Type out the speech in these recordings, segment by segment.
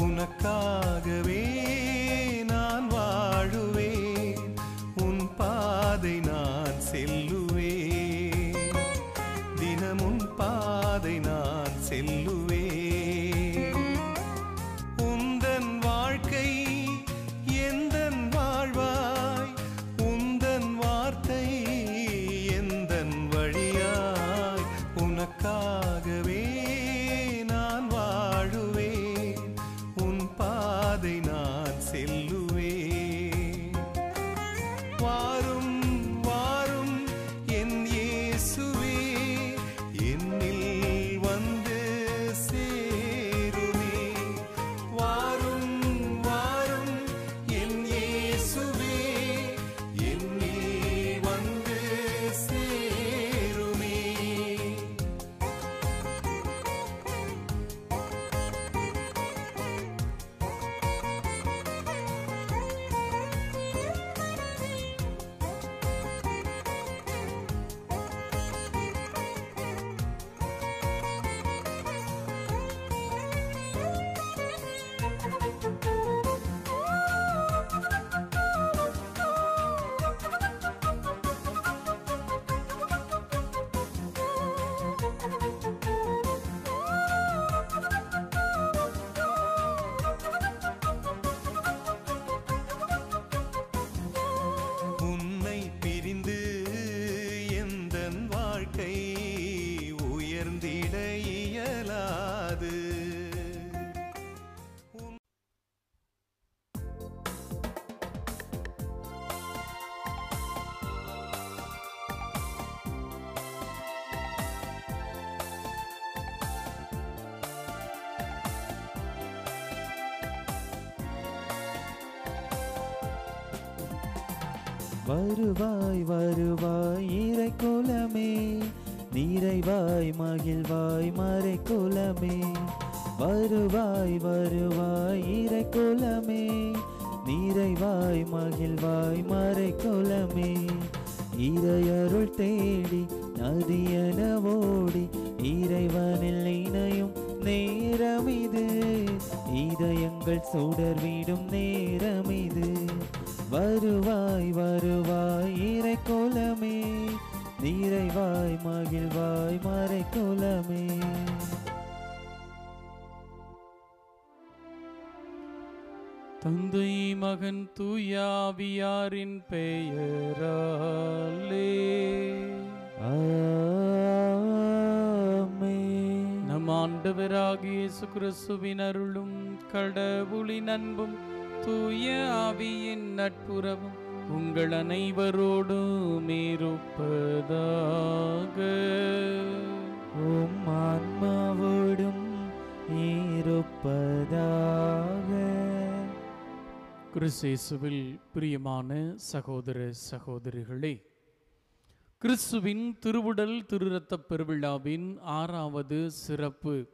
உனக்காகவே வருவாய் வருவாய் இறை குலமே. நிறைவாய் மகிழ்வாய் மறை குலமே. வருவாய் வருவாய் இறை குலமே. நிறைவாய் மகிழ்வாய் மறை குலமே. இறையருள் தேடி நதியன ஓடி இறைவனில் இணையும் நேரம் இது. இதயங்கள் சுடர்விடும் நேரம் இது. வருவாய் வரு நிறைவாய் மகிழ்வாய் மறை கோலமே தந்தை மகன் தூயாவியாரின் பெயராலே. நம் ஆண்டவராகிய இயேசு கிறிஸ்துவின் அருளும் கடவுளின் அன்பும் தூய ஆவியின் நட்புறவும் உங்கள் அனைவரோடும் இருப்பதாக. உம் ஆன்மாவோடும் இருப்பதாக. கிறிஸ்தேசுவில் பிரியமான சகோதர சகோதரிகளே கிறிஸ்துவின் திருவுடல் திருரத்தப் பெருவிழாவின் ஆறாவது சிறப்பு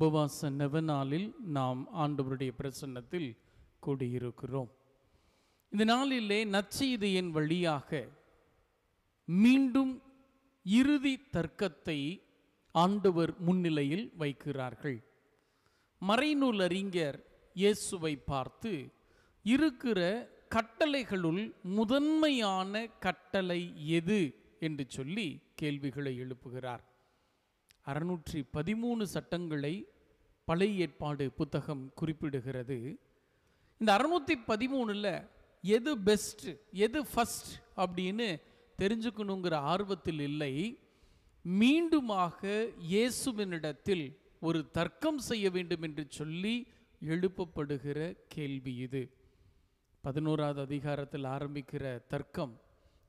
உபவாச நவநாளில் நாம் ஆண்டவருடைய பிரசன்னத்தில் கூடியிருக்கிறோம். இந்த நாளிலே நற்செய்தியின் வழியாக மீண்டும் இறுதி தர்க்கத்தை ஆண்டவர் முன்னிலையில் வைக்கிறார்கள். மறைநூல் அறிஞர் இயேசுவை பார்த்து இருக்கிற கட்டளைகளுள் முதன்மையான கட்டளை எது? என்று சொல்லி கேள்விகளை எழுப்புகிறார். அறுநூற்றி பதிமூணு சட்டங்களை பழைய ஏற்பாடு புத்தகம் குறிப்பிடுகிறது. இந்த அறுநூற்றி பதிமூணில் எது பெஸ்ட் எது ஃபஸ்ட் அப்படின்னு தெரிஞ்சுக்கணுங்கிற ஆர்வத்தில் இல்லை. மீண்டுமாக இயேசுவினிடத்தில் ஒரு தர்க்கம் செய்ய வேண்டும் என்று சொல்லி எழுப்பப்படுகிற கேள்வி இது. பதினோராவது அதிகாரத்தில் ஆரம்பிக்கிற தர்க்கம்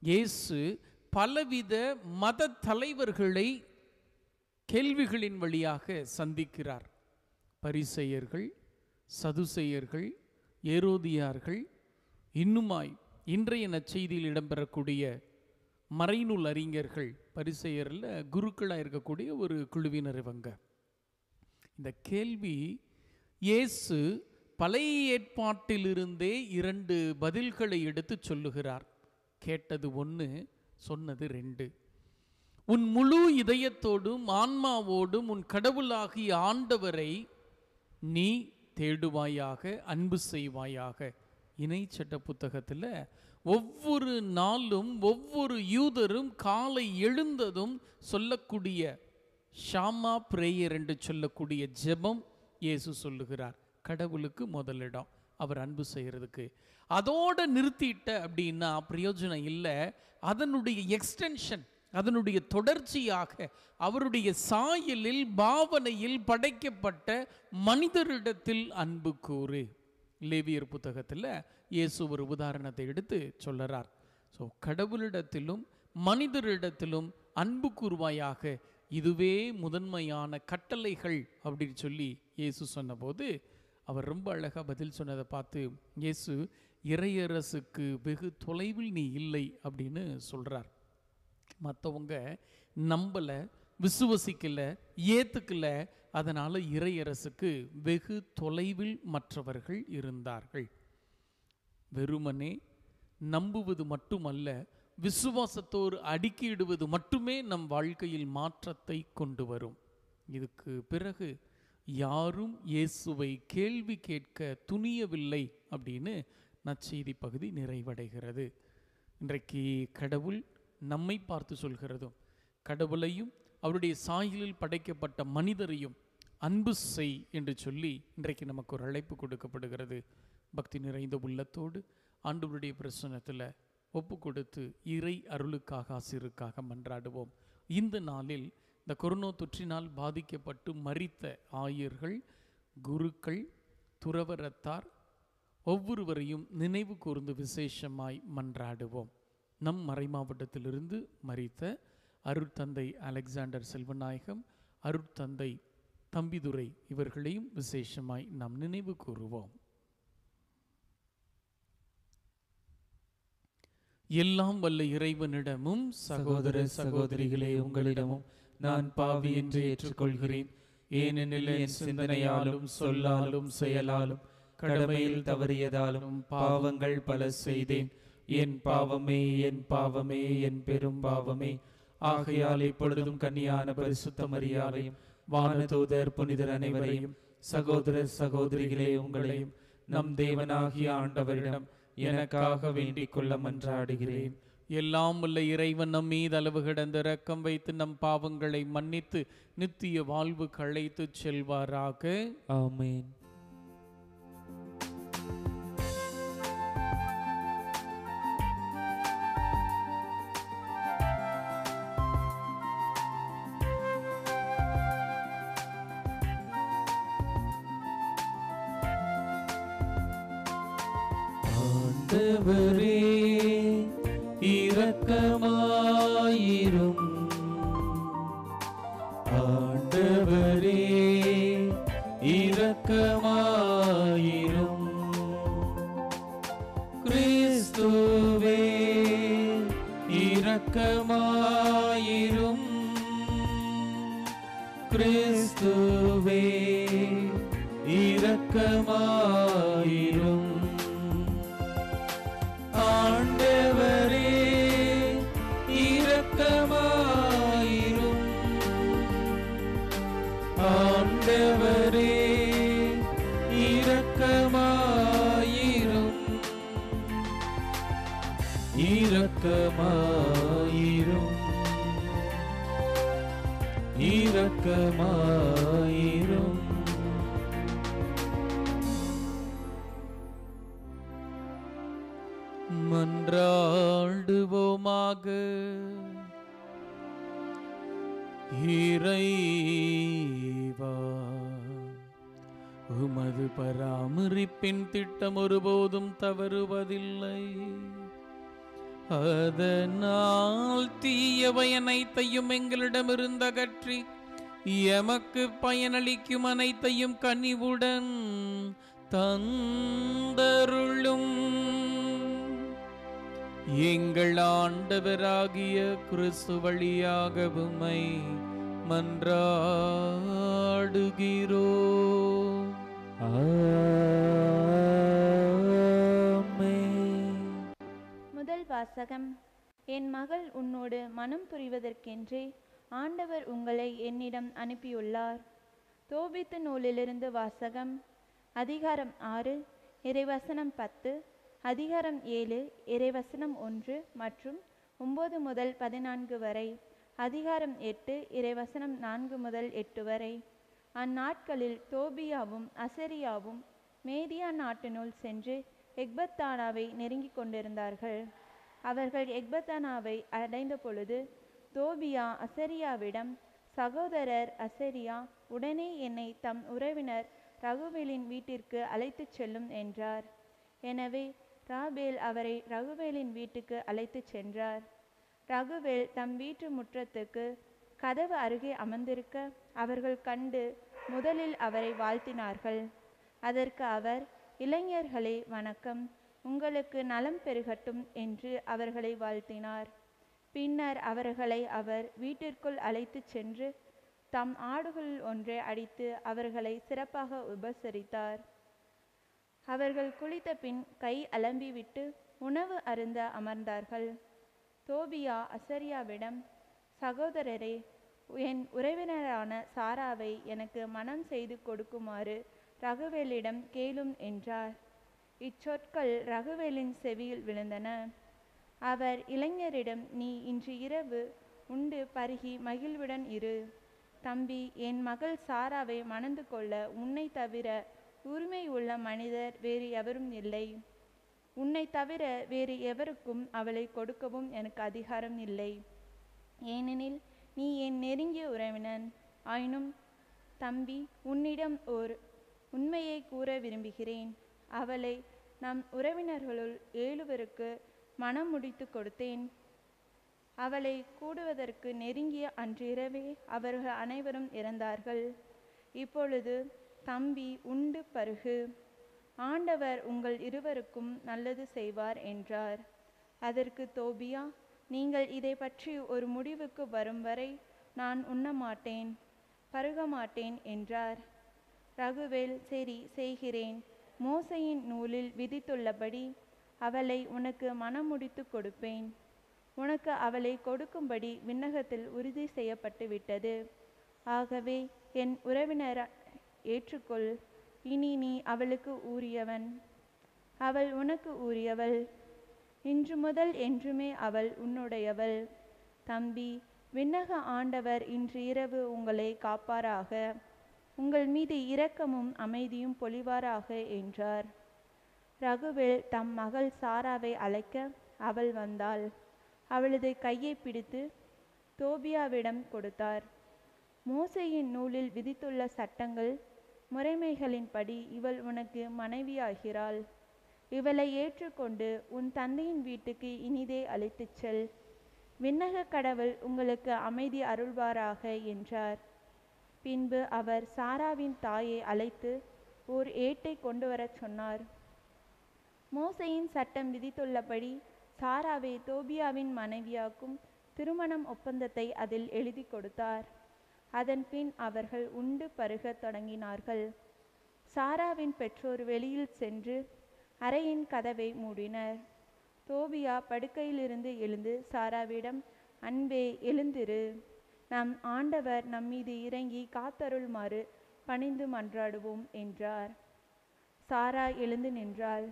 இயேசு பலவித மத தலைவர்களை கேள்விகளின் வழியாக சந்திக்கிறார். பரிசெயர்கள் சதுசெயர்கள் ஏரோதியார்கள் இன்னுமாய் இன்றைய நற்செய்தியில் இடம்பெறக்கூடிய மறைநூல் அறிஞர்கள் பரிசெயரில் குருக்களாக இருக்கக்கூடிய ஒரு குழுவினர் இவங்க. இந்த கேள்வி இயேசு பழைய ஏற்பாட்டிலிருந்தே இரண்டு பதில்களை எடுத்து சொல்லுகிறார். கேட்டது ஒன்று சொன்னது ரெண்டு. உன் முழு இதயத்தோடும் ஆன்மாவோடும் உன் கடவுளாகிய ஆண்டவரை நீ தேடுவாயாக அன்பு செய்வாயாக. இணை சட்ட புத்தகத்தில் ஒவ்வொரு நாளும் ஒவ்வொரு யூதரும் காலை எழுந்ததும் சொல்லக்கூடிய ஷாமா பிரேயர் என்று சொல்லக்கூடிய ஜெபம் இயேசு சொல்லுகிறார். கடவுளுக்கு முதலிடம். அவர் அன்பு செய்கிறதுக்கு அதோட நிறுத்திட்ட அப்படின்னா பிரயோஜனம் இல்லை. அதனுடைய எக்ஸ்டென்ஷன் அதனுடைய தொடர்ச்சியாக அவருடைய சாயலில் பாவனையில் படைக்கப்பட்ட மனிதரிடத்தில் அன்பு கூறு. லேவியர் புத்தகத்தில் இயேசு ஒரு உதாரணத்தை எடுத்து சொல்லுறார். ஸோ கடவுளிடத்திலும் மனிதரிடத்திலும் அன்பு கூறுவாயாக இதுவே முதன்மையான கட்டளைகள் அப்படின்னு சொல்லி இயேசு சொன்னபோது அவர் ரொம்ப அழகாக பதில் சொன்னதை பார்த்து இயேசு இறையரசுக்கு வெகு தொலைவில் நீ இல்லை அப்படின்னு சொல்றார். மற்றவங்க நம்பலை விசுவசிக்கல ஏத்துக்கல அதனால இறையரசுக்கு வெகு தொலைவில் மற்றவர்கள் இருந்தார்கள். வெறுமனே நம்புவது மட்டுமல்ல விசுவாசத்தோடு அடுக்கிடுவது மட்டுமே நம் வாழ்க்கையில் மாற்றத்தை கொண்டு வரும். இதுக்கு பிறகு யாரும் இயேசுவை கேள்வி கேட்க துணியவில்லை அப்படின்னு நற்செய்தி பகுதி நிறைவடைகிறது. இன்றைக்கு கடவுள் நம்மை பார்த்து சொல்கிறதும் கடவுளையும் அவருடைய சாயலில் படைக்கப்பட்ட மனிதரையும் அன்பு செய் என்று சொல்லி இன்றைக்கு நமக்கு ஒரு அழைப்பு கொடுக்கப்படுகிறது. பக்தி நிறைந்த உள்ளத்தோடு ஆண்டவருடைய பிரசனத்தில் ஒப்பு கொடுத்து இறை அருளுக்காக ஆசிருக்காக மன்றாடுவோம். இந்த நாளில் இந்த கொரோனா தொற்றினால் பாதிக்கப்பட்டு மரித்த ஆயர்கள் குருக்கள் துறவரத்தார் ஒவ்வொருவரையும் நினைவு கூர்ந்து விசேஷமாய் மன்றாடுவோம். நம் மறைமாவட்டத்திலிருந்து மறித்த அருட்தந்தை அலெக்சாண்டர் செல்வநாயகம் அருட்தந்தை தம்பிதுரை இவர்களையும் விசேஷமாய் நாம் நினைவு கூறுவோம். எல்லாம் வல்ல இறைவனிடமும் சகோதர சகோதரிகளே உங்களிடமும் நான் பாவி என்று ஏற்றுக்கொள்கிறேன். ஏனெனில் என் சிந்தனையாலும் சொல்லாலும் செயலாலும் கடமையில் தவறியதாலும் பாவங்கள் பல செய்தேன். என் பாவமே என் பாவமே என் பெரும் பாவமே ஆகையால் இப்பொழுதும் கன்னியான பரிசுத்த மரியாதையும் வானதூதர் புனிதர் அனைவரையும் சகோதர சகோதரிகளே உங்களையும் நம் தேவனாகிய ஆண்டவரிடம் எனக்காக வேண்டிக் கொள்ள மன்றாடுகிறேன். எல்லாம் உள்ள இறைவன் நம் மீது அளவு கிடந்த இரக்கம் வைத்து நம் பாவங்களை மன்னித்து நித்திய வாழ்வு கழைத்து செல்வாராக. ஆமென். மன்றாடுவோமாக. இறைவா உமது பராமரிப்பின் திட்டம் ஒருபோதும் தவறுவதில்லை. அதனால் தீயவை அனைத்தையும் எங்களிடமிருந்து அகற்றி எமக்கு பயனளிக்கும் அனைத்தையும் கனிவுடன் தந்தருளும். எங்கள் ஆண்டவராகிய கிறிஸ்து வழியாக உமை மன்றாடுகிறோ. முதல் வாசகம் என் மகள் உன்னோடு மனம் புரிவதற்கென்றே ஆண்டவர் உங்களை என்னிடம் அனுப்பியுள்ளார். தோபித்து நூலிலிருந்து வாசகம் அதிகாரம் ஆறு இறைவசனம் பத்து அதிகாரம் ஏழு இறைவசனம் ஒன்று மற்றும் ஒன்பது முதல் பதினான்கு வரை. அதிகாரம் எட்டு இறைவசனம் நான்கு முதல் எட்டு வரை. அந்நாட்களில் தோபியாவும் அசரியாவும் மேதியா நாட்டினுள் சென்று எக்பத்தானாவை நெருங்கிக் கொண்டிருந்தார்கள். அவர்கள் எக்பத்தானாவை அடைந்த பொழுது தோபியா அசரியாவிடம் சகோதரர் அசரியா உடனே என்னை தம் உறவினர் ரகுவேலின் வீட்டிற்கு அழைத்துச் செல்லும் என்றார். எனவே ராபேல் அவரை ரகுவேலின் வீட்டுக்கு அழைத்துச் சென்றார். ரகுவேல் தம் வீட்டு முற்றத்துக்கு கதவு அருகே அமர்ந்திருக்க அவர்கள் கண்டு முதலில் அவரை வாழ்த்தினார்கள். அதற்கு அவர் இளைஞர்களே வணக்கம். உங்களுக்கு நலம் பெருகட்டும் என்று அவர்களை வாழ்த்தினார். பின்னர் அவர்களை அவர் வீட்டிற்குள் அழைத்து சென்று தம் ஆடுகளில் ஒன்றை அடித்து அவர்களை சிறப்பாக உபசரித்தார். அவர்கள் குளித்த பின் கை அலம்பிவிட்டு உணவு அருந்த அமர்ந்தார்கள். தோபியா அசரியாவிடம் சகோதரரே என் உறவினரான சாராவை எனக்கு மனம் செய்து கொடுக்குமாறு ரகுவேலிடம் கேளும் என்றார். இச்சொற்கள் ரகுவேலின் செவியில் விழுந்தன. அவர் இளைஞரிடம் நீ இன்று இரவு உண்டு பருகி மகிழ்வுடன் இரு. தம்பி என் மகள் சாராவை மணந்து கொள்ள உன்னை தவிர உரிமை உள்ள மனிதர் வேறு எவரும் இல்லை. உன்னை தவிர வேறு எவருக்கும் அவளை கொடுக்கவும் எனக்கு அதிகாரம் இல்லை. ஏனெனில் நீ என் நெருங்கிய உறவினன். ஆயினும் தம்பி உன்னிடம் ஓர் உண்மையை கூற விரும்புகிறேன். அவளை நம் உறவினர்களுள் ஏழுவருக்கு மனம் முடித்து கொடுத்தேன். அவளை கூடுவதற்கு நெருங்கிய அன்றிரவே அவர்கள் அனைவரும் இறந்தார்கள். இப்பொழுது தம்பி உண்டு பருகு. ஆண்டவர் உங்கள் இருவருக்கும் நல்லது செய்வார் என்றார். அதற்கு தோபியா நீங்கள் இதை பற்றி ஒரு முடிவுக்கு வரும் வரை நான் உண்ண மாட்டேன் பருக மாட்டேன் என்றார். ரகுவேல் சரி செய்கிறேன். மோசையின் நூலில் விதித்துள்ளபடி அவளை உனக்கு மனமுடித்து கொடுப்பேன். உனக்கு அவளை கொடுக்கும்படி விண்ணகத்தில் உறுதி செய்யப்பட்டு விட்டது ஆகவே என் உறவினர் ஏற்றுக்கொள். இனி நீ அவளுக்கு ஊறியவன். அவள் உனக்கு ஊறியவள். இன்று முதல் என்றுமே அவள் உன்னுடையவள். தம்பி விண்ணக ஆண்டவர் இன்று இரவு உங்களை காப்பாராக. உங்கள் மீது இரக்கமும் அமைதியும் பொழிவாராக என்றார். ரகுவில் தம் மகள் சாராவை அழைக்க அவள் வந்தாள். அவளது கையை பிடித்து தோபியாவிடம் கொடுத்தார். மோசையின் நூலில் விதித்துள்ள சட்டங்கள் முறைமைகளின்படி இவள் உனக்கு மனைவியாகிறாள். இவளை ஏற்றுக்கொண்டு உன் தந்தையின் வீட்டுக்கு இனிதே அழைத்துச் செல். விண்ணக கடவுள் உங்களுக்கு அமைதி அருள்வாராக என்றார். பின்பு அவர் சாராவின் தாயை அழைத்து ஓர் ஏட்டை கொண்டு வரச் சொன்னார். மோசையின் சட்டம் விதித்துள்ளபடி சாராவை தோபியாவின் மனைவியாக்கும் திருமணம் ஒப்பந்தத்தை அதில் எழுதி கொடுத்தார். அதன்பின் அவர்கள் உண்டு பருகத் தொடங்கினார்கள். சாராவின் பெற்றோர் வெளியில் சென்று அறையின் கதவை மூடினர். தோபியா படுக்கையிலிருந்து எழுந்து சாராவிடம் அன்பே எழுந்திரு. நம் ஆண்டவர் நம்மீது இறங்கி காத்தருள்மாறு பணிந்து மன்றாடுவோம் என்றார். சாரா எழுந்து நின்றாள்.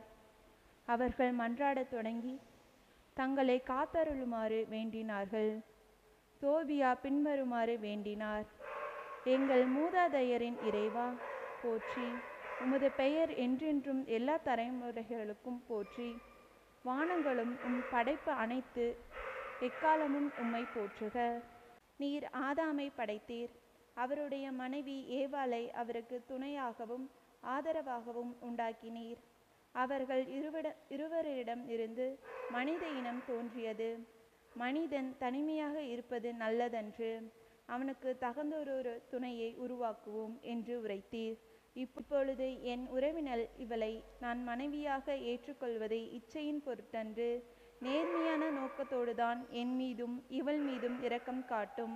அவர்கள் மன்றாடத் தொடங்கி தங்களை காத்தருளுமாறு வேண்டினார்கள். தோபியா பின்வருமாறு வேண்டினார். எங்கள் மூதாதையரின் இறைவா போற்றி. உமது பெயர் என்றென்றும் எல்லா தலைமுறைகளுக்கும் போற்றி. வானங்களும் உம் படைப்பு அனைத்து எக்காலமும் உம்மை போற்றுக. நீர் ஆதாமை படைத்தீர். அவருடைய மனைவி ஏவாளை அவருக்கு துணையாகவும் ஆதரவாகவும் உண்டாக்கினீர். அவர்கள் இருவிட இருவரிடம் இருந்து மனித இனம் தோன்றியது. மனிதன் தனிமையாக இருப்பது நல்லதன்று. அவனுக்கு தகுந்தொரு துணையை உருவாக்குவோம் என்று உரைத்தீர். இப்பொழுது என் உறவினர் இவளை நான் மனைவியாக ஏற்றுக்கொள்வதை இச்சையின் பொருட்டன்று. நேர்மையான நோக்கத்தோடுதான் என் மீதும் இவள் மீதும் இரக்கம் காட்டும்.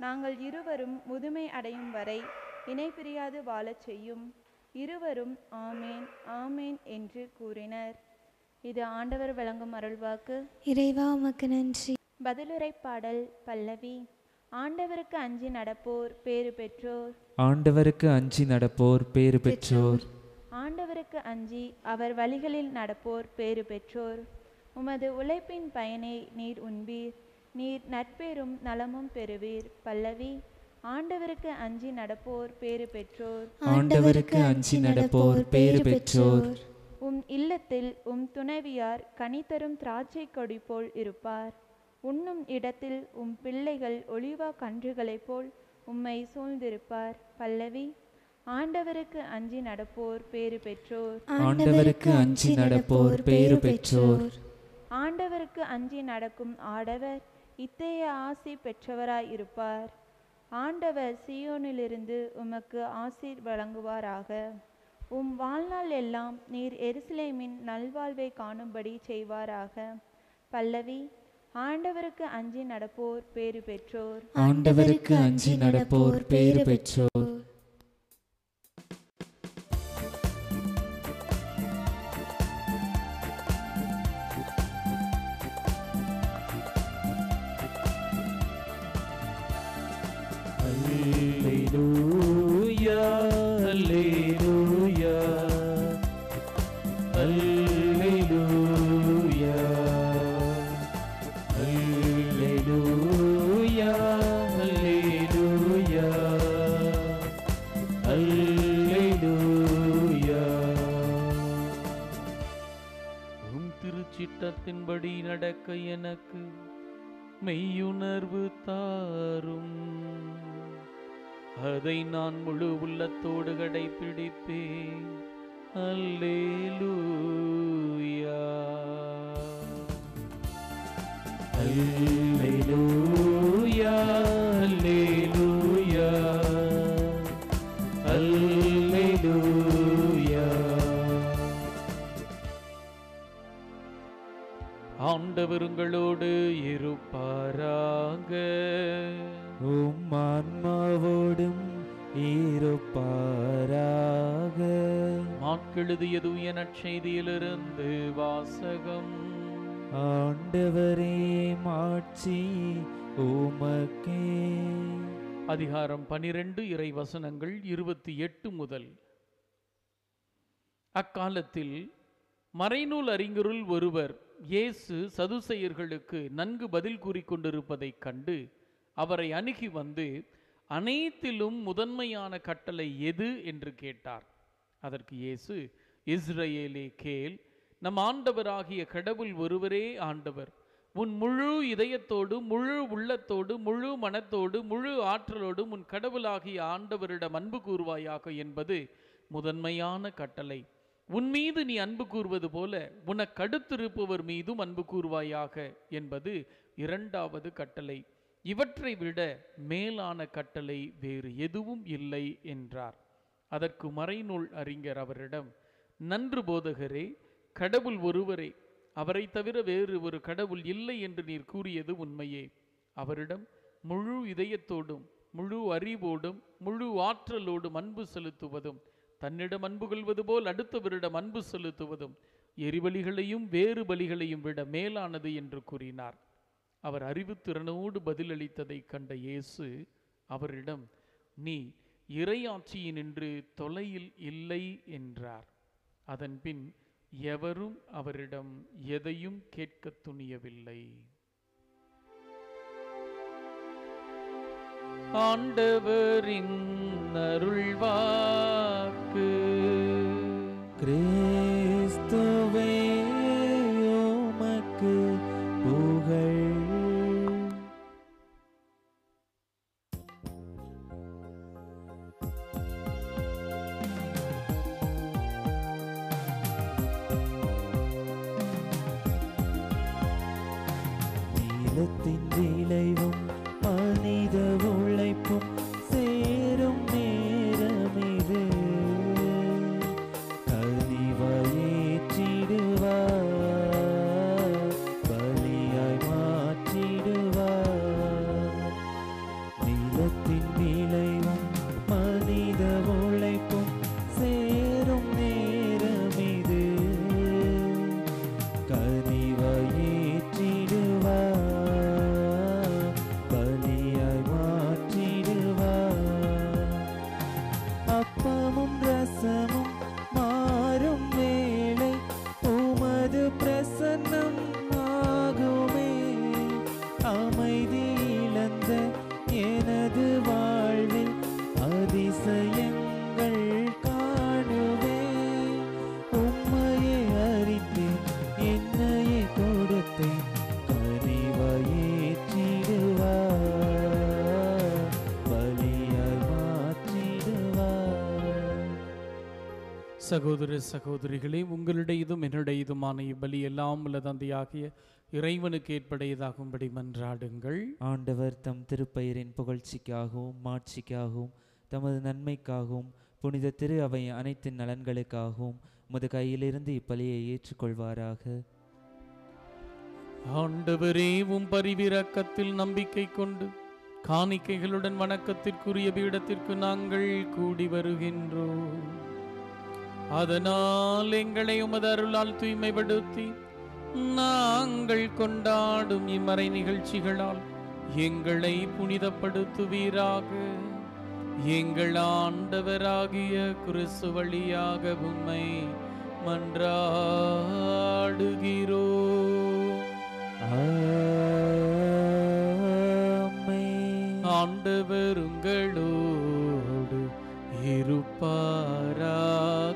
நாங்கள் இருவரும் முதுமை அடையும் வரை இணை பிரியாது வாழச் செய்யும். இருவரும் ஆமேன் ஆமேன் என்று கூறினர். இது ஆண்டவர் வழங்கும் அருள்வாக்கு. இறைவா உமக்கு நன்றி. பதிலுரை பாடல் பல்லவி. ஆண்டவருக்கு அஞ்சி நடப்போர் பேறு பெற்றோர். ஆண்டவருக்கு அஞ்சி நடப்போர் பேறு பெற்றோர். ஆண்டவருக்கு அஞ்சி அவர் வழிகளில் நடப்போர் பேறு பெற்றோர். உமது உழைப்பின் பயனை நீர் உண்பீர். நீர் நட்பேரும் நலமும் பெறுவீர் பல்லவி. ஆண்டவருக்கு அஞ்சி நடப்போர் பேறு பெற்றோர். ஆண்டவருக்கு அஞ்சி நடப்போர் பேறு பெற்றோர். உம் இல்லத்தில் உம் துணைவியார் கனிதரும் திராட்சை கொடி போல் இருப்பார். உண்ணும் இடத்தில் உம் பிள்ளைகள் ஒளிவா கன்றுகளைப் போல் உம்மை சூழ்ந்திருப்பார். பல்லவி ஆண்டவருக்கு அஞ்சி நடப்போர் பேறு பெற்றோர். ஆண்டவருக்கு அஞ்சி நடப்போர் பேறு பெற்றோர். ஆண்டவருக்கு அஞ்சி நடக்கும் ஆடவர் இத்தகைய ஆசி பெற்றவராய் இருப்பார். ஆண்டவர் சீயோனிலிருந்து உமக்கு ஆசீர் வழங்குவாராக. உம் வாழ்நாள் எல்லாம் நீர் எருசலேமின் நல்வாழ்வை காணும்படி செய்வாராக. பல்லவி ஆண்டவருக்கு அஞ்சி நடப்போர் பேறு பெற்றோர். ஆண்டவருக்கு அஞ்சி நடப்போர் பேறு பெற்றோர். அல்லேலூயா அல்லேலூயா அல்லேலூயா ஆண்டவர் உங்களோடு இருப்பாராக. உம் ஆன்மாவோடும் இருப்பாராக. மாட்கெழுதிய தூய நற்செய்தியிலிருந்து வாசகம். ஆண்டவரே மாட்சி உமக்கே. அதிகாரம் பனிரெண்டு இறை வசனங்கள் இருபத்தி எட்டு முதல். அக்காலத்தில் மறைநூல் அறிஞருள் ஒருவர் இயேசு சதுசெயர்களுக்கு நன்கு பதில் கூறிக்கொண்டிருப்பதைக் கண்டு அவரை அணுகி வந்து அனைத்திலும் முதன்மையான கட்டளை எது? என்று கேட்டார். அதற்கு இயேசு இஸ்ரேலே கேள் நம் ஆண்டவராகிய கடவுள் ஒருவரே ஆண்டவர். உன் முழு இதயத்தோடு முழு உள்ளத்தோடு முழு மனத்தோடு முழு ஆற்றலோடு உன் கடவுளாகிய ஆண்டவரிடம் அன்பு கூறுவாயாக என்பது முதன்மையான கட்டளை. உன் மீது நீ அன்பு கூறுவது போல உனக்கடுத்திருப்பவர் மீதும் அன்பு கூறுவாயாக என்பது இரண்டாவது கட்டளை. இவற்றை விட மேலான கட்டளை வேறு எதுவும் இல்லை என்றார். அதற்கு மறைநூல் அறிஞர் அவரிடம் நன்று போதகரே கடவுள் ஒருவரே அவரை தவிர வேறு ஒரு கடவுள் இல்லை என்று நீர் கூறியது உண்மையே. அவரிடம் முழு இதயத்தோடும் முழு அறிவோடும் முழு ஆற்றலோடும் அன்பு செலுத்துவதும் தன்னிடம் அன்பு கொள்வது போல் அடுத்தவரிடம் அன்பு செலுத்துவதும் எரிபலிகளையும் வேறு பலிகளையும் விட மேலானது என்று கூறினார். அவர் அறிவுத்திறனோடு பதிலளித்ததைக் கண்ட இயேசு அவரிடம் நீ இறையாட்சியினின்று தொலையில் இல்லை என்றார். அதன்பின் எவரும் அவரிடம் எதையும் கேட்கத் துணியவில்லை. ஆண்டவரின் அருள்வாக்கு. கிரே சகோதர சகோதரிகளே உங்களுடையதும் என்னுடையதுமான இப்பலி எல்லாம் உள்ள தந்தையாகிய இறைவனுக்கு ஏற்படையதாகும்படி மன்றாடுங்கள். ஆண்டவர் தம் திருப்பெயரின் புகழ்ச்சிக்காகவும் மாட்சிக்காகவும் தமது நன்மைக்காகவும் புனித திரு அவை அனைத்து நலன்களுக்காகவும் உமது கையிலிருந்து இப்பலியை ஏற்றுக்கொள்வாராக. ஆண்டவரே உம் பரிவிரக்கத்தில் நம்பிக்கை கொண்டு காணிக்கைகளுடன் வணக்கத்திற்குரிய பீடத்திற்கு நாங்கள் கூடி வருகின்றோம். அதனால் எங்களை உமது அருளால் தூய்மைப்படுத்தி நாங்கள் கொண்டாடும் இம்மறை நிகழ்ச்சிகளால் எங்களை புனிதப்படுத்துவீராக. எங்கள் ஆண்டவராகிய கிறிஸ்து வழியாக உம்மை மன்றாடுகிறோம் ஆமென். ஆண்டவர் உங்களோடு இருப்பாராக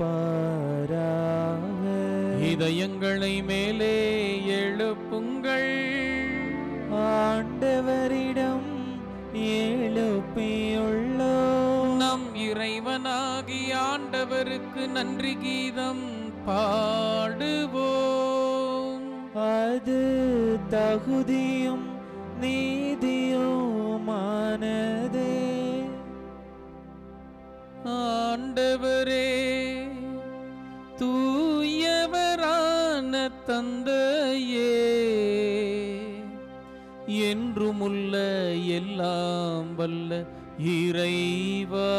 இருப்பாராக இதயங்களை மேலே எழுப்புங்கள். ஆண்டவரிடம் எழுப்பியுள்ளோம். நம் இறைவனாகிய ஆண்டவருக்கு நன்றி கீதம் பாடுவோம். அது தகுதியும் நீதியுமானதே. ஆண்டவரே தூயவரான தந்தையே என்றுமுள்ள எல்லாம் வல்ல இறைவா.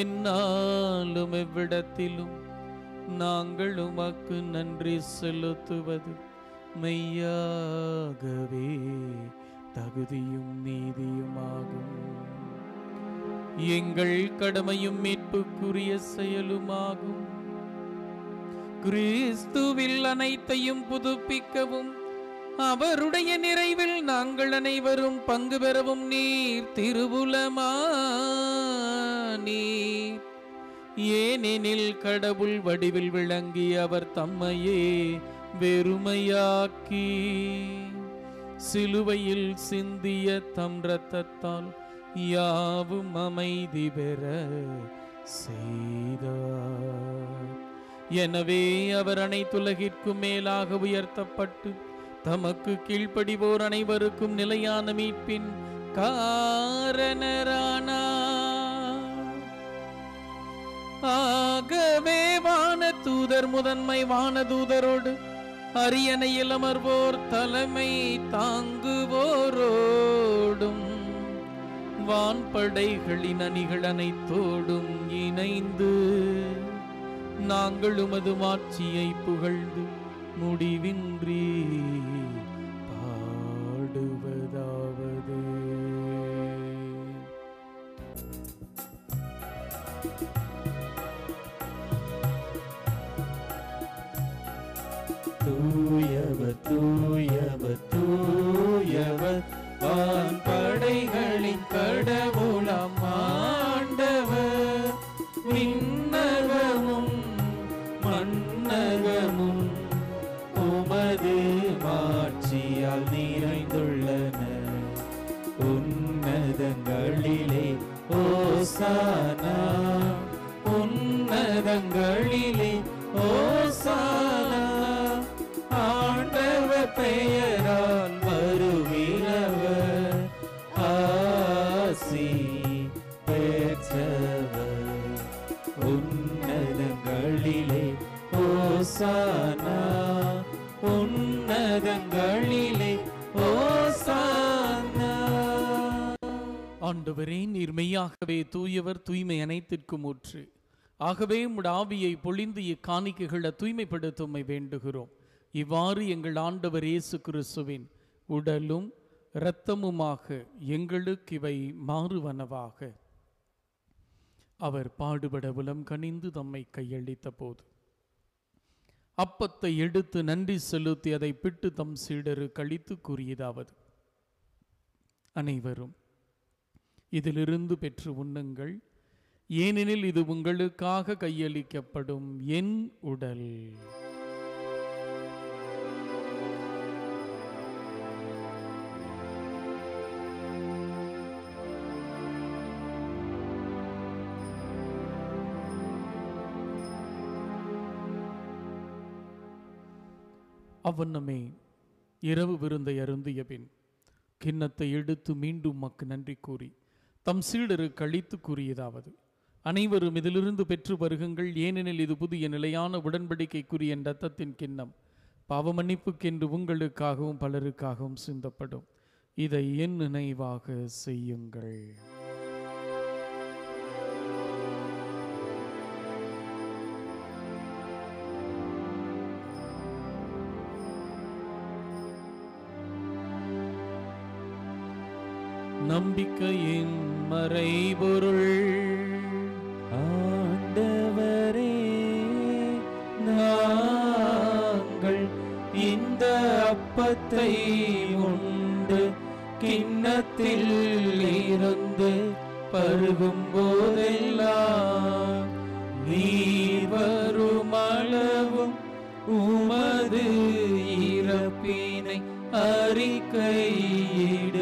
என்னாலும் எவ்விடத்திலும் நாங்கள் உமக்கு நன்றி செலுத்துவது மெய்யாகவே தகுதியும் நீதியுமாகும். எங்கள் கடமையும் மீட்புக்குரிய செயலுமாகும். கிறிஸ்துவில் அனைத்தையும் புதுப்பிக்கவும் அவருடைய நிறைவில் நாங்கள் அனைவரும் பங்கு பெறவும் நீர் திருவுலமா நீர் ஏனெனில் கடவுள் வடிவில் விளங்கி அவர் தம்மையே வெறுமையாக்கி சிலுவையில் சிந்திய தம் ரத்தத்தால் யாவும் அமைதி பெற செய்தார். எனவே அவர் அனைத்துலகிற்கும் மேலாக உயர்த்தப்பட்டு தமக்கு கீழ்ப்படிவோர் அனைவருக்கும் நிலையான மீட்பின் காரணரானார். ஆகவே வான தூதர் முதன்மை வான தூதரோடு அரியணையில் அமர்வோர் தலைமை தாங்குவோரோடும் வான்படைகளின் அணிகள் அனைத்தோடும் இணைந்து நாங்கள் உமது மாட்சியை புகழ்ந்து முடிவின்றி. உன்னதங்களிலே ஆண்டவரே நீர் மெய்யாகவே தூயவர் தூய்மை அனைத்திற்கும் ஊற்று. ஆகவே உம்முடைய ஆவியை பொழிந்து இக்காணிக்கைகளை தூய்மைப்படுத்த வேண்டுகிறோம். இவ்வாறு எங்கள் ஆண்டவர் இயேசு கிறிஸ்துவின் உடலும் இரத்தமுமாக எங்களுக்கு இவை மாறுவனவாக. அவர் பாடுபட உலம் கனிந்து தம்மை கையளித்த போது அப்பத்தை எடுத்து நன்றி செலுத்தி அதை பிட்டு தம் சீடரு கழித்து கூறியதாவது. அனைவரும் இதிலிருந்து பெற்று உண்ணுங்கள். ஏனெனில் இது உங்களுக்காக கையளிக்கப்படும் என் உடல். அவ்வண்ணமே இரவு விருந்தை அருந்திய பின் கிண்ணத்தை எடுத்து மீண்டும் மக்கு நன்றி கூறி தம் சீடருக்கு கழித்து கூறியதாவது அனைவரும் இதிலிருந்து பெற்று வருகுங்கள். ஏனெனில் இது புதிய நிலையான உடன்படிக்கைக்குரிய என் கிண்ணம். பாவமன்னிப்புக்கென்று உங்களுக்காகவும் பலருக்காகவும் சிந்தப்படும். இதை என் நினைவாக செய்யுங்கள். நம்பிக்கையின் மறைபொருள். ஆண்டவரே நாங்கள் இந்த அப்பத்தை உண்டு. கிண்ணத்தில் இருந்து பருகும் போதெல்லாம் நீர் வரும் அளவும் உமது இறப்பினை அறிக்கையிடுகின்றோ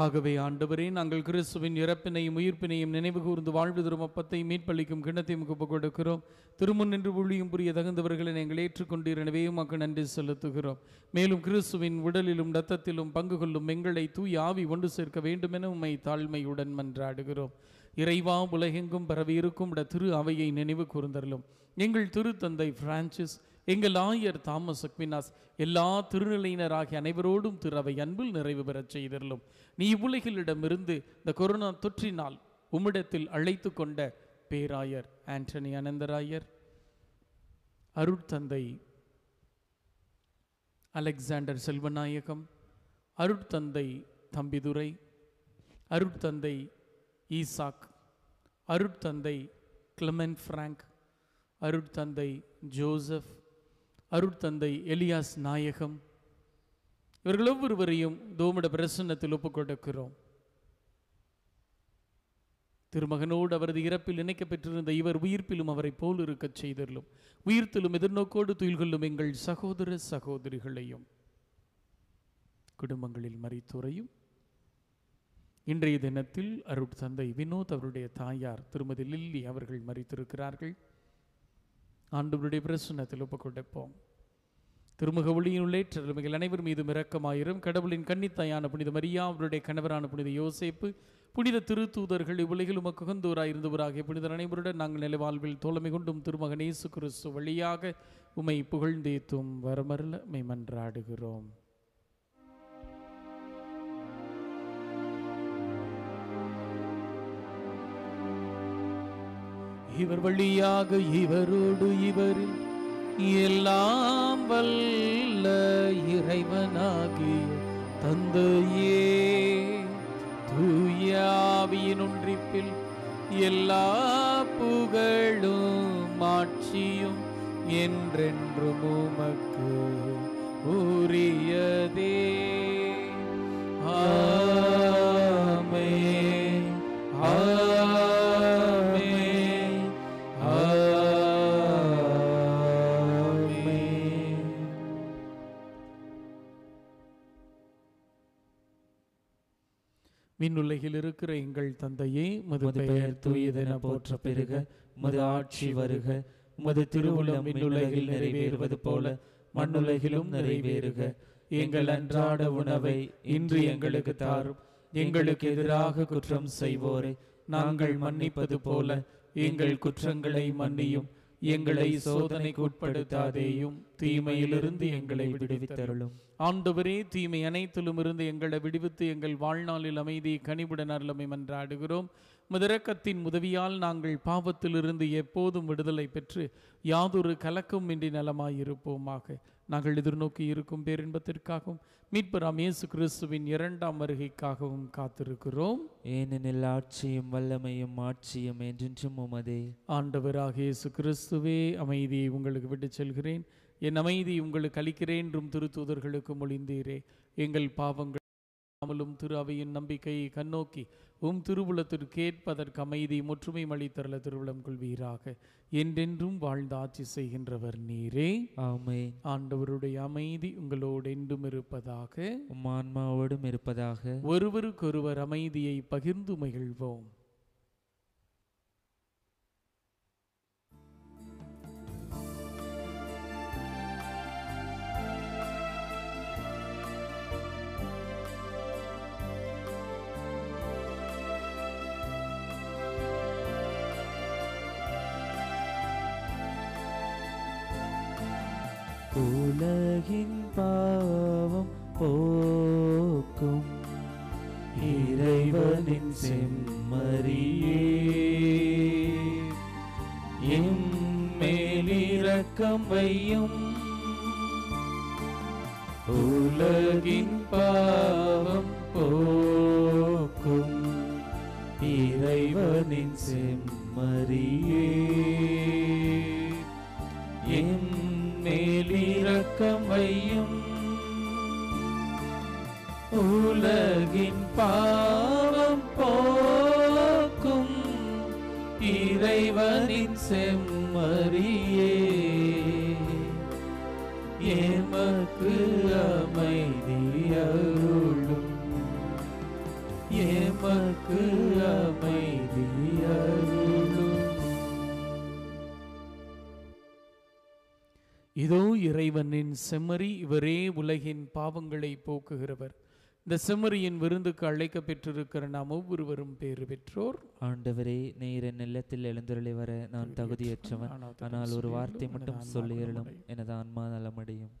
ஆகவே ஆண்டவரே நாங்கள் கிறிஸ்துவின் இறப்பினையும் உயிர்ப்பினையும் நினைவு கூர்ந்து வாழ்வு தரும் மீட்பளிக்கும் கிண்ணத்தையும் ஒப்புக் கொடுக்கிறோம். திருமுன் நின்று ஊழியும் புரிய தகுந்தவர்களை நாங்கள் ஏற்றுக்கொண்டீர். எனவே உமக்கு நன்றி செலுத்துகிறோம். மேலும் கிறிஸ்துவின் உடலிலும் இரத்தத்திலும் பங்கு கொள்ளும் எங்களை தூய் ஆவி ஒன்று சேர்க்க வேண்டுமென உம்மை தாழ்மையுடன் மன்றாடுகிறோம். இறைவா உலகெங்கும் பரவியிருக்கும் இட திரு அவையை நினைவு கூர்ந்தருளும். எங்கள் திருத்தந்தை பிரான்சிஸ் எங்கள் ஆயர் தாமஸ் அக்வினாஸ் எல்லா திருநிலையினராகிய அனைவரோடும் திரு அவை அன்பில் நிறைவு பெறச் செய்திருளும். நீ இவ்வுலகிலிடமிருந்து இந்த கொரோனா தொற்றினால் உம்மிடத்தில் அழைத்து கொண்ட பேராயர் ஆண்டனி அனந்தராயர் அருட்தந்தை அலெக்சாண்டர் செல்வநாயகம் அருட்தந்தை தம்பிதுரை அருட்தந்தை ஈசாக் அருட்தந்தை கிளமென் ஃப்ராங்க் அருட்தந்தை ஜோசப் அருட்தந்தை எலியாஸ் நாயகம். இவர்கள் ஒவ்வொருவரையும் தோமிட பிரசன்னத்தில் ஒப்புக்கொடுக்கிறோம். திருமகனோடு அவரது இறப்பில் இணைக்கப்பெற்றிருந்த இவர் உயிர்ப்பிலும் அவரை போல் இருக்கச் செய்தருளும். உயிர்த்திலும் எதிர்நோக்கோடு துயில்கொள்ளும் எங்கள் சகோதர சகோதரிகளையும். குடும்பங்களில் மறித்துறையும் இன்றைய தினத்தில் அருட்தந்தை வினோத் அவருடைய தாயார் திருமதி லில்லி அவர்கள் மறித்திருக்கிறார்கள் ஆண்டவருடைய பிரசன்னத்தில் ஒப்புக் கொடுப்போம் திருமுக ஒளியின் உள்ளேற்றலுமைகள் அனைவர் மீதும் இரக்கமாயிரும். கடவுளின் கன்னித்தாயான புனித மரியா அவருடைய கணவரான புனித யோசேப்பு புனித திருத்தூதர்கள் இவ்வுலகில் உமக்கு உகந்தோராய் இருந்தவராகிய புனிதர் அனைவருடன் நாங்கள் நிலைவாழ்வில் தோழமை கொண்டும் திருமகன் இயேசு கிறிஸ்து வழியாக உமை புகழ்ந்தேத்தும் வரமரல மை மன்றாடுகிறோம். இவர் வழியாக இவரோடு இவரில் எல்லாம் வல்ல இறைவனாகிய தந்தையே தூயாவியின் ஒன்றிப்பில் எல்லா புகழும் ஆட்சியும் என்றென்றும் உமக்கு உரியதே. விண்ணுலகில் இருக்கிற எங்கள் தந்தையே மது பெயர் தூயதென போற்ற பெருக உமது ஆட்சி வருக. உமது திருவுளம் விண்ணுலகில் நிறைவேறுவது போல மண்ணுலகிலும் நிறைவேறுக. எங்கள் அன்றாட உணவை இன்று எங்களுக்கு தாரும். எங்களுக்கு எதிராக குற்றம் செய்வோரை. நாங்கள் மன்னிப்பது போல எங்கள் குற்றங்களை மன்னியும். எங்களை சோதனைக்கு உட்படுத்தாதேயும் தீமையிலிருந்து எங்களை விடுவித்தருளும். ஆண்டவரே தீமை அனைத்திலும் இருந்து எங்களை விடுவித்து எங்கள் வாழ்நாளில் அமைதி கனிவுடன் அருளமை மன்றாடுகிறோம் முதரக்கத்தின் உதவியால் நாங்கள் பாவத்திலிருந்து எப்போதும் விடுதலை பெற்று யாதொரு கலக்கம் இன்றி நலமாயிருப்போமாக. நாங்கள் எதிர்நோக்கி இருக்கும் பேரின்பத்திற்காகவும் மீட்பராம் இயேசு கிறிஸ்துவின் இரண்டாம் வருகைக்காகவும் காத்திருக்கிறோம். ஏனெனில் ஆட்சியும் வல்லமையும் ஆட்சியும் என்றென்றும் உமதே. ஆண்டவராக இயேசு கிறிஸ்துவே அமைதியை உங்களுக்கு விட்டுச் செல்கிறேன். என் அமைதி உங்களுக்கு அளிக்கிறேன் என்றும் திருத்தூதர்களுக்கு மொழிந்தீரே. எங்கள் பாவங்கள் திரு அவையின் நம்பிக்கையை கண்ணோக்கி உம் திருவுளத்திற்கு ஏற்பதற்கு அமைதி முற்றுமை அளித்தருள திருவுளம் கொள்வீராக. என்றென்றும் வாழ்ந்து ஆட்சி செய்கின்றவர் நீரே. ஆமென். ஆண்டவருடைய அமைதி உங்களோடு என்றும் இருப்பதாக. உம் ஆன்மாவோடும் இருப்பதாக. ஒருவருக்கொருவர் அமைதியை பகிர்ந்து மகிழ்வோம். உலகின் பாவம் போக்கும். இறைவனின் செம்மறியே. எம்மேலிரக்கம் வையும் உலகின் பாவம் போக்கும். இறைவனின் செம்மறியே. எம் மேலிறக்கம் வையும் உலகின் பாவம் போக்கும் இறைவனின் செம்மறியே. எமக்கு அமைதியருளும் எமக்கு அமைதி இறைவனின் செம்மறி இவரே உலகின் பாவங்களை போக்குகிறவர். இந்த செம்மறியின் விருந்துக்கு அழைக்க பெற்றிருக்கிற நாம் ஒவ்வொருவரும் பேறு பெற்றோர். ஆண்டவரே நீர் என் இல்லத்தில் எழுந்தருளி வர நான் தகுதியற்றவன். ஆனால் ஒரு வார்த்தை மட்டும் சொல்லியறலும் எனது ஆன்மா நலமடையும்.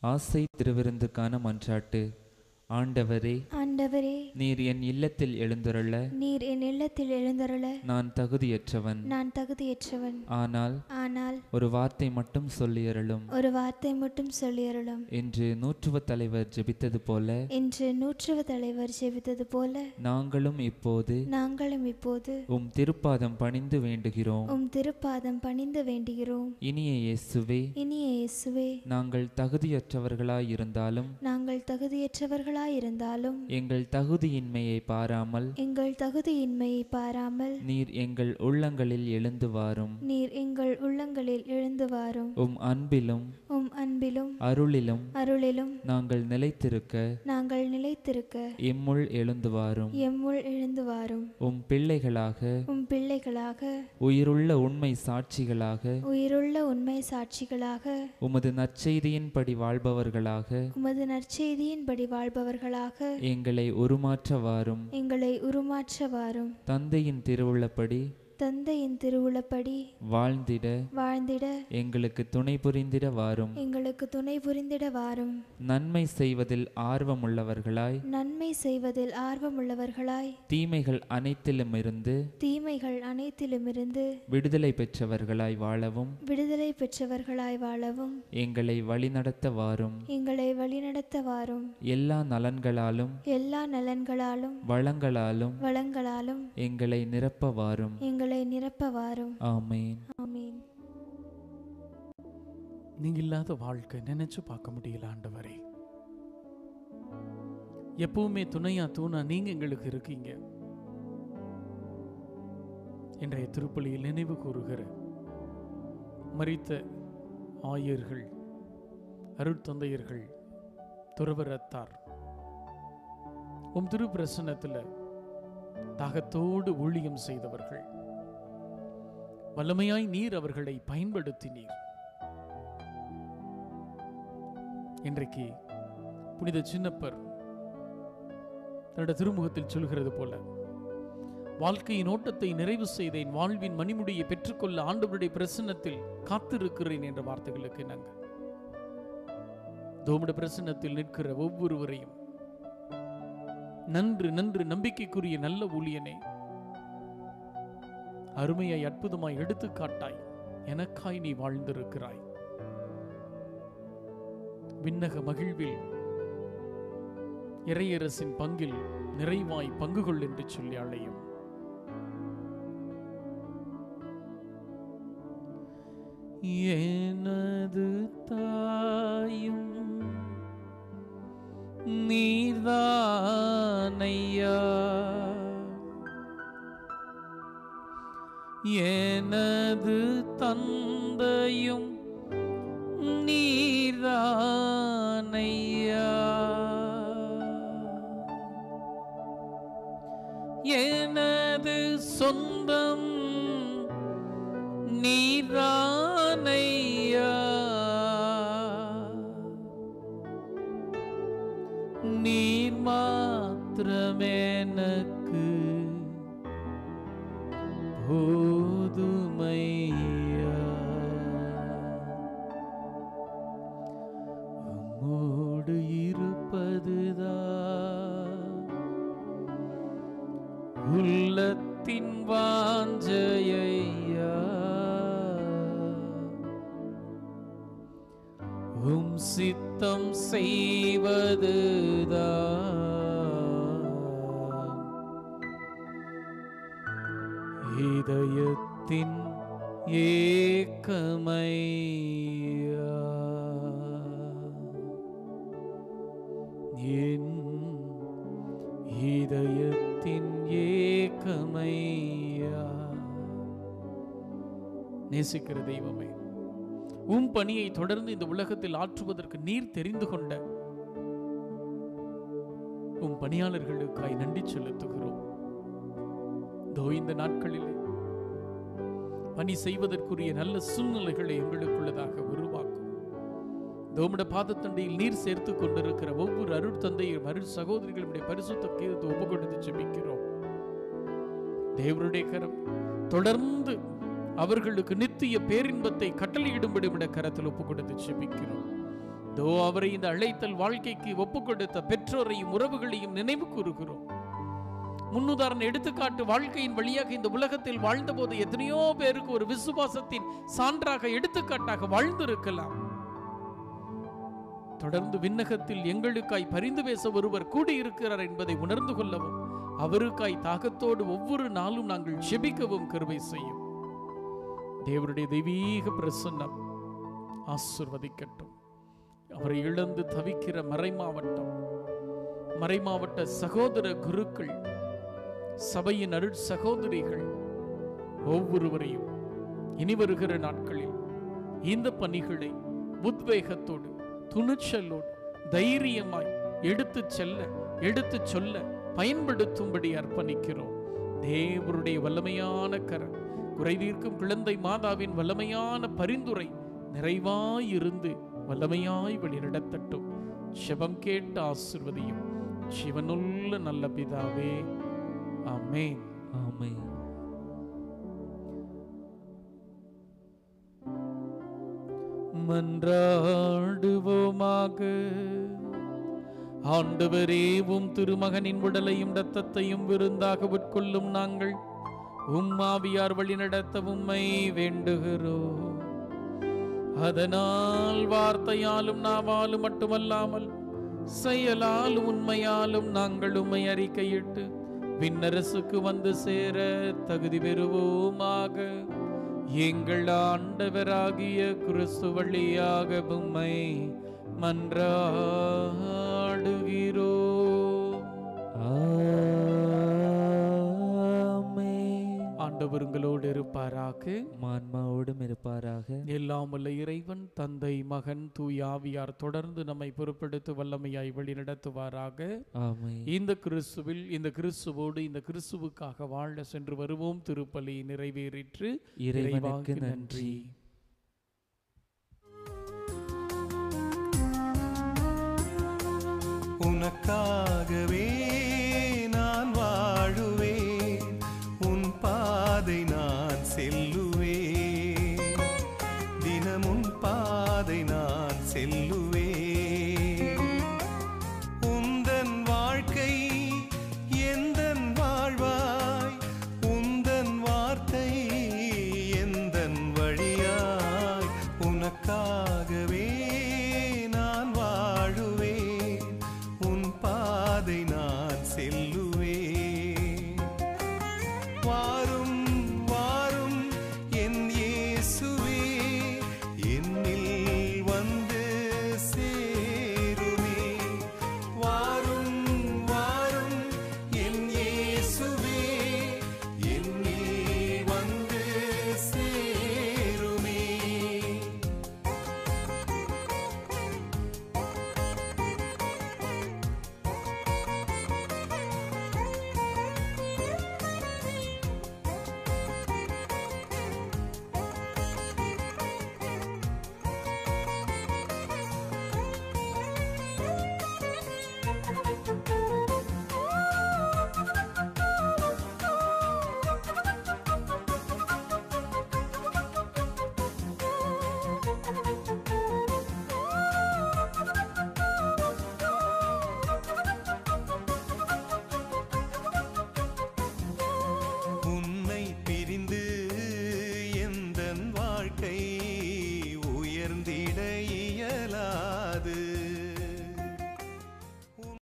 ஆசை திருவிருந்துக்கான மன்றாட்டு. ஆண்டவரே ஆண்டவரே நீர் என் இல்லத்தில் எழுந்தருள நீர் என் இல்லத்தில் எழுந்தருள நான் தகுதியற்றவன். நான் தகுதியற்றவன். ஆனால் ஆனால் ஒரு வார்த்தை மட்டும் சொல்லியருளும். ஒரு வார்த்தை மட்டும் சொல்லியருளும். என்று நூற்றுவ தலைவர் ஜெபித்தது போல என்று நூற்றுவ தலைவர் ஜெபித்தது போல நாங்களும் இப்போது நாங்களும் இப்போது உம் திருப்பாதம் பணிந்து வேண்டுகிறோம். உம் திருப்பாதம் பணிந்து வேண்டுகிறோம். இனிய இயேசுவே இனிய இயேசுவே நாங்கள் தகுதியற்றவர்களாய் இருந்தாலும் நாங்கள் தகுதியற்றவர்களாயிருந்தாலும் எங்கள் தகுதியின்மையை பாராமல் எங்கள் தகுதியின்மையை பாராமல் நீர் எங்கள் உள்ளங்களில் எழுந்து வாரும். நீர் எங்கள் உள்ளங்களில் எழுந்து வாரும். உம் அன்பிலும் உம் அன்பிலும் அருளிலும் அருளிலும் நாங்கள் நிலைத்திருக்க நாங்கள் நிலைத்திருக்க எம்முள் எழுந்து வாரும். எம்முள் எழுந்து வாரும். உம் பிள்ளைகளாக உம் பிள்ளைகளாக உயிருள்ள உண்மை சாட்சிகளாக உயிருள்ள உண்மை சாட்சிகளாக உமது நற்செய்தியின்படி வாழ்பவர்களாக உமது நற்செய்தியின்படி வாழ்பவர்களாக எங்களை உருமாற்ற வாரும் எங்களை உருமாற்ற வாரும் தந்தையின் திருவுள்ளப்படி தந்தையின் திருவுளப்படி வாழ்ந்திட வாழ்ந்திட எங்களுக்கு துணை புரிந்திட வாரும். எங்களுக்கு துணை புரிந்திட வாரும். நன்மை செய்வதில் ஆர்வமுள்ளவர்களாய். நன்மை செய்வதில் ஆர்வமுள்ளவர்களாய். தீமைகள் அனைத்திலுமிருந்து தீமைகள் அனைத்திலுமிருந்து விடுதலை பெற்றவர்களாய் வாழவும். விடுதலை பெற்றவர்களாய் வாழவும். எங்களை வழிநடத்த வாரும். எங்களை வழிநடத்த வாரும். எல்லா நலன்களாலும் எல்லா நலன்களாலும் வளங்களாலும் வளங்களாலும் எங்களை நிரப்ப வாரும். எங்களை நிரப்ப வாரும் ஆமேன். ஆமீன். நீங்க இல்லாத வாழ்க்கை நினைச்சு பார்க்க முடியல ஆண்டவரே. எப்பவுமே துணையா தூணா நீங்க எங்களுக்கு இருக்கீங்க. இன்றைய திருப்பலியில் நினைவு கூறுகிற மரித்த ஆயர்கள் அருட்தந்தையர்கள் துறவரத்தார் உம் திருப்பிரசனத்தில் தாகத்தோடு ஊழியம் செய்தவர்கள் வல்லமையாய் நீர் அவர்களை பயன்படுத்தினீர். இன்றைக்கு புனித சின்னப்பர் தன்னோட திருமுகத்தில் சொல்கிறது போல வாழ்க்கையின் ஓட்டத்தை நிறைவு செய்தேன் வாழ்வின் மணிமுடியை பெற்றுக்கொள்ள ஆண்டவருடைய பிரசன்னத்தில் காத்திருக்கிறேன் என்ற வார்த்தைகளுக்கு நாங்கள் தோமிட பிரசன்னத்தில் நிற்கிற ஒவ்வொருவரையும் நன்று நன்று நம்பிக்கைக்குரிய நல்ல ஊழியனே அருமையை அற்புதமாய் எடுத்துக்காட்டாய். எனக்காய் நீ வாழ்ந்திருக்கிறாய். விண்ணக மகிழ்வில் இறையரசின் பங்கில் நிறைவாய் பங்கு கொள் என்று சொல்லி அழையும். எனது தாயும் நீர்தானையா? எனது தந்தையும் உள்ளத்தின் வாஞ்சையா உம் சித்தம் செய்வதுதான் இதயத்தின் ஏக்கமை நேசிக்கிற தெய்வமே. உம் பணியை தொடர்ந்து இந்த உலகத்தில் ஆற்றுவதற்கு நீர் தெரிந்து கொண்ட உம் பணியாளர்களுக்காய் நன்றி செலுத்துகிறோம். தோ இந்த நாட்களிலே பணி செய்வதற்குரிய நல்ல சூழ்நிலைகளை எங்களுக்குள்ளதாக உருவாக்கும். தோமிட பாதத்தண்டையில் நீர் சேர்த்து கொண்டிருக்கிற ஒவ்வொரு அருள் தந்தையும் அருள் சகோதரிகளுடைய பரிசுத்த கீதத்தை ஒப்பு கொடுத்து ஜெபிக்கிறோம். தேவருடைய கரம் தொடர்ந்து அவர்களுக்கு நித்திய பேரின்பத்தை கட்டளையிடும்படி விட கரத்தில் ஒப்பு கொடுத்து செபிக்கிறோம் தோ அவரை இந்த அழைத்தல் வாழ்க்கைக்கு ஒப்பு கொடுத்த பெற்றோரையும் உறவுகளையும் நினைவு கூறுகிறோம். முன்னுதாரண எடுத்துக்காட்டு வாழ்க்கையின் வழியாக இந்த உலகத்தில் வாழ்ந்தபோது எத்தனையோ பேருக்கு ஒரு விசுவாசத்தின் சான்றாக எடுத்துக்காட்டாக வாழ்ந்திருக்கலாம். தொடர்ந்து விண்ணகத்தில் எங்களுக்காய் பரிந்து பேச ஒருவர் கூடியிருக்கிறார் என்பதை உணர்ந்து கொள்ளவும் அவருக்காய் தாகத்தோடு ஒவ்வொரு நாளும் நாங்கள் செபிக்கவும் கருவை செய்யும். தேவருடைய தெய்வீக பிரசன்னம் ஆசிர்வதிக்கட்டும். அவரை இழந்து தவிக்கிற மறைமாவட்டம் மறைமாவட்ட சகோதர குருக்கள் சபையின் அருட் சகோதரிகள் ஒவ்வொருவரையும் இனி வருகிற நாட்களில் இந்த பணிகளை உத்வேகத்தோடு துணிச்சலோடு தைரியமாய் எடுத்து செல்ல எடுத்து சொல்ல பயன்படுத்தும்படி அர்ப்பணிக்கிறோம். தேவருடைய வல்லமையான கரம் குறைதீர்க்கும் குழந்தை மாதாவின் வல்லமையான பரிந்துரை நிறைவாயிருந்து வல்லமையாய் வழிநடத்தட்டும் செபம் கேட்டு ஆசிர்வதியும். சிவனுள்ள நல்ல பிதாவே ஆமென். ஆமென். மன்றாடுவோமாக. ஆண்டவரே உம் திருமகனின் உடலையும் இரத்தத்தையும் விருந்தாக உட்கொள்ளும் நாங்கள் உம்மாவியார் வழி நடத்த உம்மை வேண்டுகிறோம். அதனால் வார்த்தையாலும் நாவாலும் மட்டுமல்லாமல் செயலாலும் உண்மையாலும் நாங்கள் உம்மை அறிக்கையிட்டு விண்ணரசுக்கு வந்து சேர தகுதி பெறுவோமாக. எங்கள் ஆண்டவராகிய கிறிஸ்து வழியாக உம்மை மன்றாடுகிறோம். இருப்பாராக ஆன்மாவோடும் இருப்பாராக. எல்லாம் வல்ல இறைவன் தந்தை மகன் தூய் ஆவியார் தொடர்ந்து நம்மை பொறுப்பெடுத்து வல்லமையாய் வழி நடத்துவாராக ஆமென். இந்த கிறிஸ்துவில் இந்த கிறிஸ்துவோடு இந்த கிறிஸ்துவுக்காக வாழ சென்று வருவோம். திருப்பலி நிறைவேறிற்று. இறைவனுக்கு இறைவாக்கு நன்றி. உனக்காகவே நான் வாழுவேன். உன் பாதை நான் செல்லுவே தினமும் பாதை நான் செல்லுவே